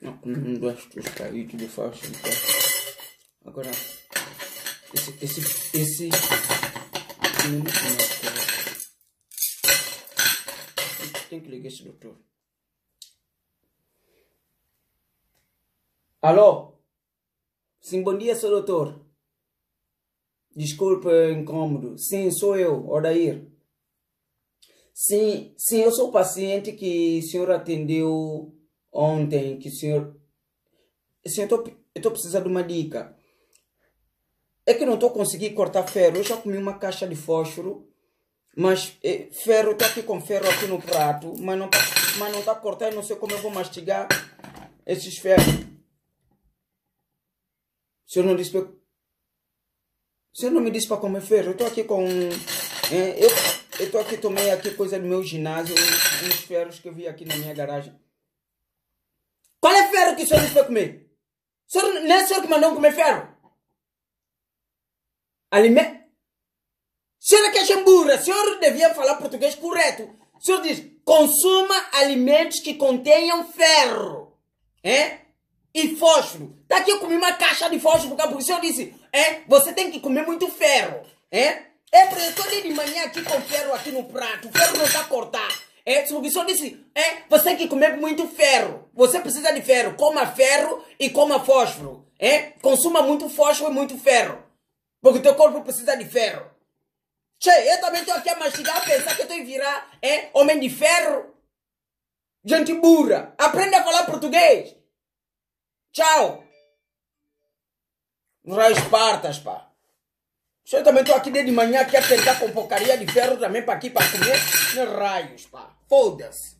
Não gosto de cair de faixa. Então. Agora, esse, esse, esse. Não, Tem que ligar esse doutor. Alô? Sim, bom dia, seu doutor. Desculpe o incômodo. Sim, sou eu, Odair. Sim, sim, eu sou o paciente que o senhor atendeu ontem, que o senhor... Sim, eu estou precisando de uma dica. É que não estou conseguindo cortar ferro. Eu já comi uma caixa de fósforo, mas é, ferro, estou aqui com ferro aqui no prato, mas não está mas não tá cortando, não sei como eu vou mastigar esses ferros. O senhor não disse para... O senhor não me disse para comer ferro. Eu estou aqui com... É, eu estou aqui, tomei aqui coisa do meu ginásio, uns ferros que eu vi aqui na minha garagem. Que o senhor disse para comer? O senhor, não é o senhor que mandou comer ferro? Alimento... Senhora que é burra, o senhor devia falar português correto. O senhor diz, consuma alimentos que contenham ferro. É? E fósforo. Daqui eu comi uma caixa de fósforo, porque o senhor disse, é? Você tem que comer muito ferro. É? É eu estou de manhã aqui com ferro aqui no prato. O ferro não está cortado. É, senhor disse, é? Você que comer muito ferro. Você precisa de ferro. Coma ferro e coma fósforo. É? Consuma muito fósforo e muito ferro. Porque teu corpo precisa de ferro. Che, eu também estou aqui a mastigar, a pensar que estou a virar é, homem de ferro. Gente burra. Aprende a falar português. Tchau. Raios partas, pá. Eu também estou aqui desde manhã a tentar com porcaria de ferro também para aqui para comer. Raios, pá. Foda-se.